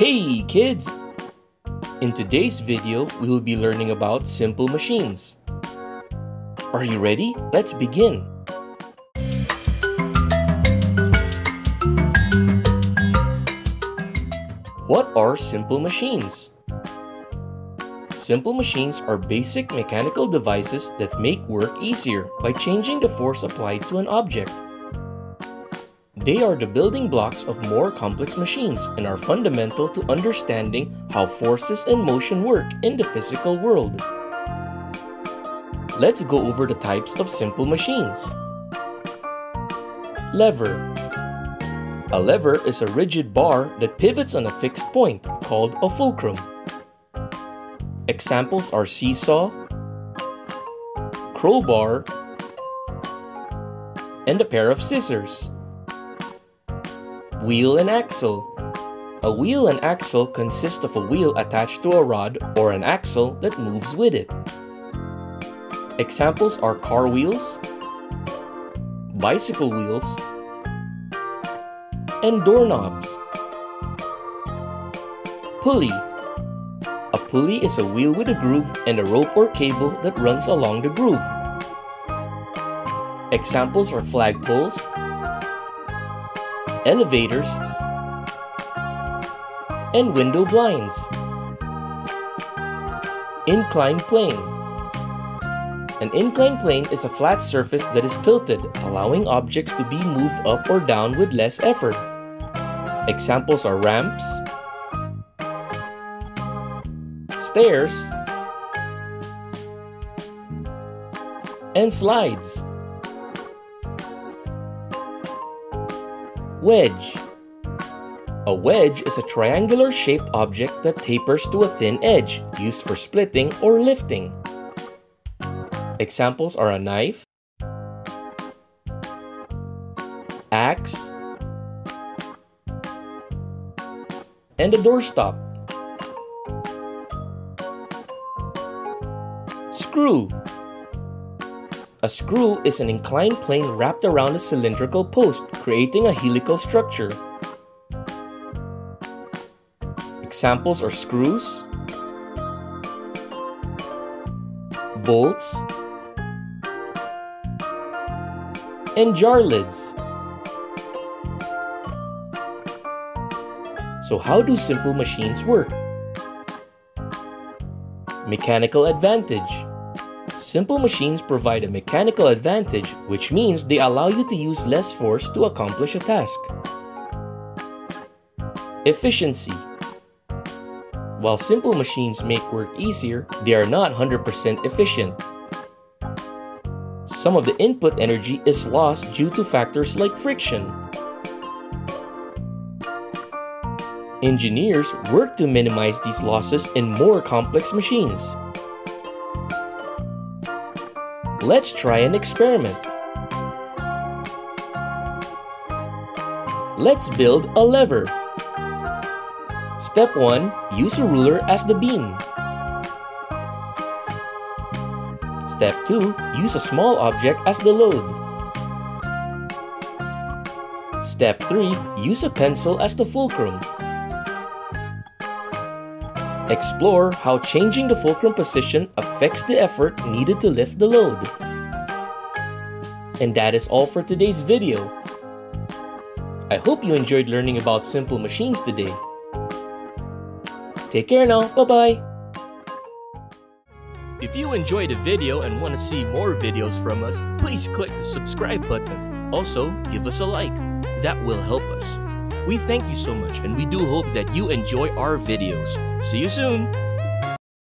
Hey kids! In today's video, we will be learning about simple machines. Are you ready? Let's begin! What are simple machines? Simple machines are basic mechanical devices that make work easier by changing the force applied to an object. They are the building blocks of more complex machines and are fundamental to understanding how forces and motion work in the physical world. Let's go over the types of simple machines. Lever A lever is a rigid bar that pivots on a fixed point called a fulcrum. Examples are seesaw, crowbar, and a pair of scissors. Wheel and axle. A wheel and axle consist of a wheel attached to a rod or an axle that moves with it. Examples are car wheels, bicycle wheels, and doorknobs. Pulley. A pulley is a wheel with a groove and a rope or cable that runs along the groove. Examples are flagpoles, elevators, and window blinds. Inclined plane. An inclined plane is a flat surface that is tilted, allowing objects to be moved up or down with less effort. Examples are ramps, stairs, and slides. Wedge A wedge is a triangular shaped object that tapers to a thin edge, used for splitting or lifting. Examples are a knife, axe, and a doorstop. Screw a screw is an inclined plane wrapped around a cylindrical post, creating a helical structure. Examples are screws, bolts, and jar lids. So how do simple machines work? Mechanical advantage. Simple machines provide a mechanical advantage, which means they allow you to use less force to accomplish a task. Efficiency While simple machines make work easier, they are not 100% efficient. Some of the input energy is lost due to factors like friction. Engineers work to minimize these losses in more complex machines. Let's try an experiment. Let's build a lever. Step 1. Use a ruler as the beam. Step 2. Use a small object as the load. Step 3. Use a pencil as the fulcrum. Explore how changing the fulcrum position affects the effort needed to lift the load. And that is all for today's video. I hope you enjoyed learning about simple machines today. Take care now, bye-bye! If you enjoyed the video and want to see more videos from us, please click the subscribe button. Also, give us a like. That will help us. We thank you so much and we do hope that you enjoy our videos. See you soon!